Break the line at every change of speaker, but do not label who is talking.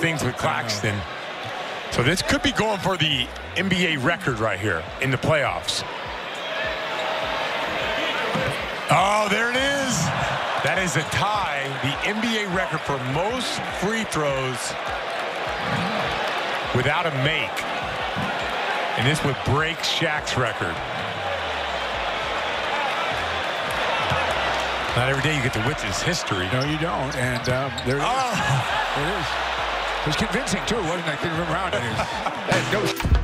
wins with Claxton. So this could be going for the NBA record right here in the playoffs. Oh, there it is. That is a tie, the NBA record for most free throws without a make. And this would break Shaq's record. Not every day you get to witness history.
No, you don't. And um, there it is.
Oh.
There it is. It was convincing, too, wasn't it? I couldn't remember how.